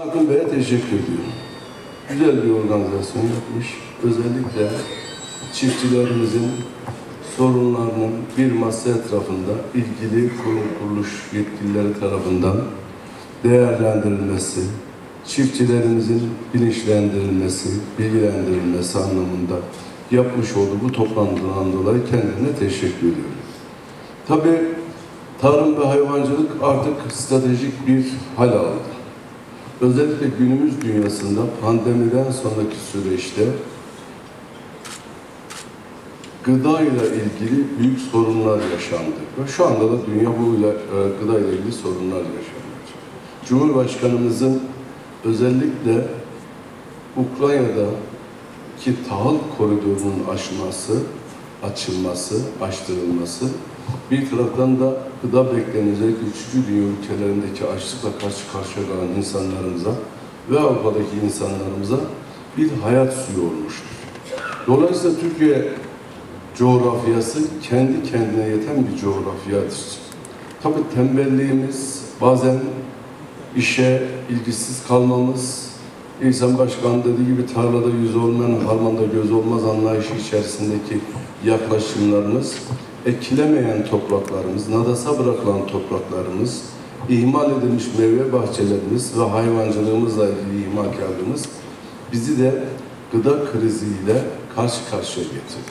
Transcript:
Akın Bey'e teşekkür ediyorum. Güzel bir organizasyon yapmış. Özellikle çiftçilerimizin sorunlarının bir masa etrafında ilgili kurum kuruluş yetkilileri tarafından değerlendirilmesi, çiftçilerimizin bilinçlendirilmesi, bilgilendirilmesi anlamında yapmış olduğu bu toplantıdan dolayı kendine teşekkür ediyorum. Tabii tarım ve hayvancılık artık stratejik bir hal aldı. Özellikle günümüz dünyasında pandemiden sonraki süreçte gıda ile ilgili büyük sorunlar yaşandı. Ve şu anda da dünya bu e, gıda ile ilgili sorunlar yaşanıyor. Cumhurbaşkanımızın özellikle Ukrayna'daki tahıl koridorunun aşması, açılması, açtırılması, bir taraftan da gıda bekleyen özellikle üçüncü dünya ülkelerindeki açlıkla karşı karşıya kalan insanlarımıza ve Avrupa'daki insanlarımıza bir hayat suyu olmuştur. Dolayısıyla Türkiye coğrafyası kendi kendine yeten bir coğrafyadır. Tabii tembelliğimiz, bazen işe ilgisiz kalmamız, İhsan Başkan dediği gibi tarlada yüz olmayan harmanda göz olmaz anlayışı içerisindeki yaklaşımlarımız, ekilemeyen topraklarımız, nadasa bırakılan topraklarımız, ihmal edilmiş meyve bahçelerimiz ve hayvancılığımızla ilgili ihmalkarlığımız bizi de gıda kriziyle karşı karşıya getirdi.